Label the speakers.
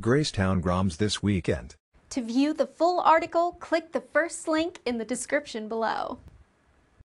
Speaker 1: Gracetown Groms this weekend.
Speaker 2: To view the full article, click the first link in the description below.